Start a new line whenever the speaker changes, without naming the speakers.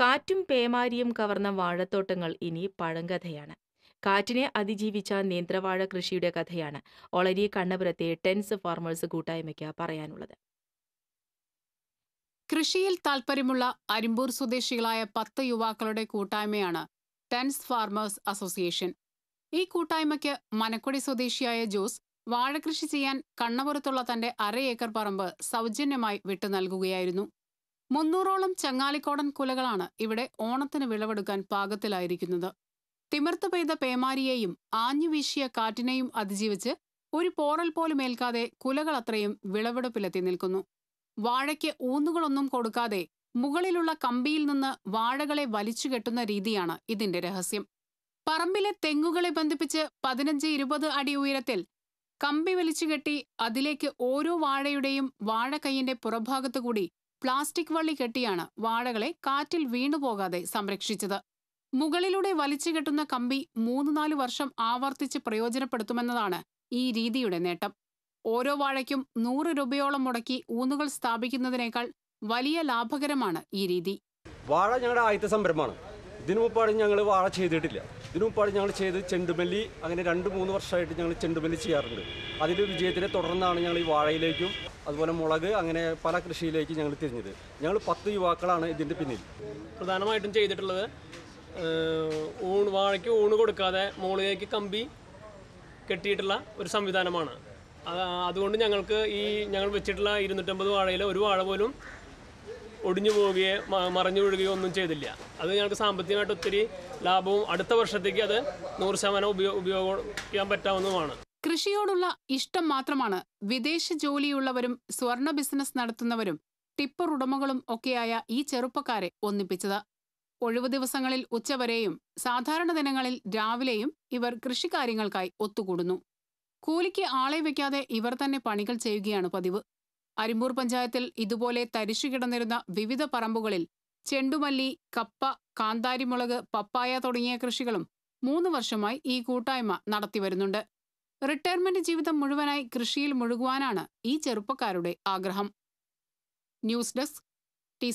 കാറ്റും പേമാരിയും കവർന്ന വാഴത്തോട്ടങ്ങൾ ഇനി പഴങ്കഥയാണ്. കാറ്റിനെ അതിജീവിച്ച നേന്ത്രവാഴ കൃഷിയുടെ കഥയാണ് ഒളരി കണ്ണപുരത്തെ ടെൻസ് ഫാർമേഴ്സ് കൂട്ടായ്മയ്ക്ക് പറയാനുള്ളത്.
കൃഷിയിൽ താൽപ്പര്യമുള്ള അരിമ്പൂർ സ്വദേശികളായ പത്ത് യുവാക്കളുടെ കൂട്ടായ്മയാണ് ടെൻസ് ഫാർമേഴ്സ് അസോസിയേഷൻ. ഈ കൂട്ടായ്മയ്ക്ക് മനക്കുടി സ്വദേശിയായ ജോസ് വാഴകൃഷി ചെയ്യാൻ കണ്ണപുരത്തുള്ള തന്റെ അര ഏക്കർ പറമ്പ് സൗജന്യമായി വിട്ടു നൽകുകയായിരുന്നു. മുന്നൂറോളം ചങ്ങാലിക്കോടൻ കുലകളാണ് ഇവിടെ ഓണത്തിന് വിളവെടുക്കാൻ പാകത്തിലായിരിക്കുന്നത്. തിമിർത്തു പെയ്ത പേമാരിയെയും ആഞ്ഞു വീശിയ കാറ്റിനെയും അതിജീവിച്ച് ഒരു പോറൽ പോലും ഏൽക്കാതെ കുലകൾ അത്രയും വിളവെടുപ്പിലെത്തി നിൽക്കുന്നു. വാഴയ്ക്ക് ഊന്നുകളൊന്നും കൊടുക്കാതെ മുകളിലുള്ള കമ്പിയിൽ നിന്ന് വാഴകളെ വലിച്ചു കെട്ടുന്ന രീതിയാണ് ഇതിന്റെ രഹസ്യം. പറമ്പിലെ തെങ്ങുകളെ ബന്ധിപ്പിച്ച് പതിനഞ്ച് ഇരുപത് അടി ഉയരത്തിൽ കമ്പി വലിച്ചു കെട്ടി അതിലേക്ക് ഓരോ വാഴയുടെയും വാഴക്കൈയിന്റെ പുറഭാഗത്തു കൂടി പ്ലാസ്റ്റിക് വള്ളി കെട്ടിയാണ് വാഴകളെ കാറ്റിൽ വീണുപോകാതെ സംരക്ഷിച്ചത്. മുകളിലൂടെ വലിച്ചു കെട്ടുന്ന കമ്പി മൂന്ന് നാല് വർഷം ആവർത്തിച്ച് പ്രയോജനപ്പെടുത്തുമെന്നതാണ് ഈ രീതിയുടെ നേട്ടം. ഓരോ വാഴയ്ക്കും നൂറ് രൂപയോളം മുടക്കി ഊന്നുകൾ സ്ഥാപിക്കുന്നതിനേക്കാൾ വലിയ ലാഭകരമാണ് ഈ രീതി.
വാഴ ഞങ്ങളുടെ ആദ്യത്തെ സംരംഭമാണ്. ഇതിനു മുമ്പാണ് ഞങ്ങൾ വാഴ ചെയ്തിട്ടില്ല. ഇതിനു ഞങ്ങൾ ചെയ്ത് ചെണ്ടുമല്ലി. അങ്ങനെ രണ്ട് മൂന്ന് വർഷമായിട്ട് ഞങ്ങൾ ചെണ്ടുമല്ലി ചെയ്യാറുണ്ട്. അതിന്റെ വിജയത്തിനെ തുടർന്നാണ് ഞങ്ങൾ ഈ വാഴയിലേക്കും അതുപോലെ മുളക് അങ്ങനെ പല കൃഷിയിലേക്ക് ഞങ്ങൾ തിരിഞ്ഞത്. ഞങ്ങൾ പത്ത് യുവാക്കളാണ് ഇതിന്റെ പിന്നിൽ.
പ്രധാനമായിട്ടും ചെയ്തിട്ടുള്ളത് ഊണ് വാഴയ്ക്ക് ഊണ് കൊടുക്കാതെ മുകളിലേക്ക് കമ്പി കെട്ടിയിട്ടുള്ള ഒരു സംവിധാനമാണ്. അതുകൊണ്ട് ഞങ്ങൾക്ക് ഈ ഞങ്ങൾ വെച്ചിട്ടുള്ള ഇരുന്നൂറ്റമ്പത് വാഴയിൽ ഒരു വാഴ പോലും ഒടിഞ്ഞു പോവുകയോ മറഞ്ഞു വീഴുകയോ ഒന്നും ചെയ്തില്ല. അത് ഞങ്ങൾക്ക് സാമ്പത്തികമായിട്ട് ഒത്തിരി ലാഭവും അടുത്ത വർഷത്തേക്ക് അത് നൂറ് ശതമാനം ഉപയോഗ ഉപയോഗിക്കാൻ പറ്റാവുന്നതുമാണ്.
കൃഷിയോടുള്ള ഇഷ്ടം മാത്രമാണ് വിദേശ ജോലിയുള്ളവരും സ്വർണ ബിസിനസ് നടത്തുന്നവരും ടിപ്പർ ഉടമകളും ഒക്കെയായ ഈ ചെറുപ്പക്കാരെ ഒന്നിപ്പിച്ചത്. ഒഴിവു ദിവസങ്ങളിൽ ഉച്ചവരെയും സാധാരണ ദിനങ്ങളിൽ രാവിലെയും ഇവർ കൃഷിക്കാര്യങ്ങൾക്കായി ഒത്തുകൂടുന്നു. കൂലിക്ക് ആളെ വെക്കാതെ ഇവർ തന്നെ പണികൾ ചെയ്യുകയാണ് പതിവ്. അരിമ്പൂർ പഞ്ചായത്തിൽ ഇതുപോലെ തരിശു കിടന്നിരുന്ന വിവിധ പറമ്പുകളിൽ ചെണ്ടുമല്ലി കപ്പ കാന്താരിമുളക് പപ്പായ തുടങ്ങിയ കൃഷികളും മൂന്ന് വർഷമായി ഈ കൂട്ടായ്മ നടത്തിവരുന്നുണ്ട് റിട്ടയർമെന്റ് ജീവിതം മുഴുവനായി കൃഷിയിൽ മുഴുകുവാനാണ് ഈ ചെറുപ്പക്കാരുടെ ആഗ്രഹം. News desk T